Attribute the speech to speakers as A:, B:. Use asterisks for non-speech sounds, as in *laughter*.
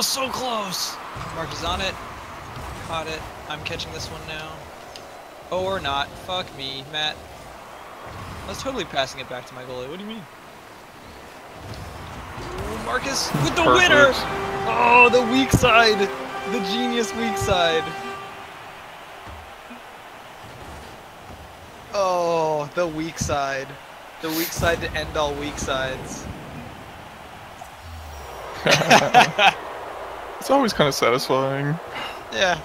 A: Oh, so close. Mark is on it. Caught it. I'm catching this one now. Oh, or not. Fuck me, Matt. I was totally passing it back to my goalie. What do you mean? Ooh, Marcus with the
B: Perfect.
A: winner! Oh, the weak side! The genius weak side. Oh, the weak side. The weak side to end all weak sides. *laughs* *laughs*
B: It's always kind of satisfying.
A: Yeah,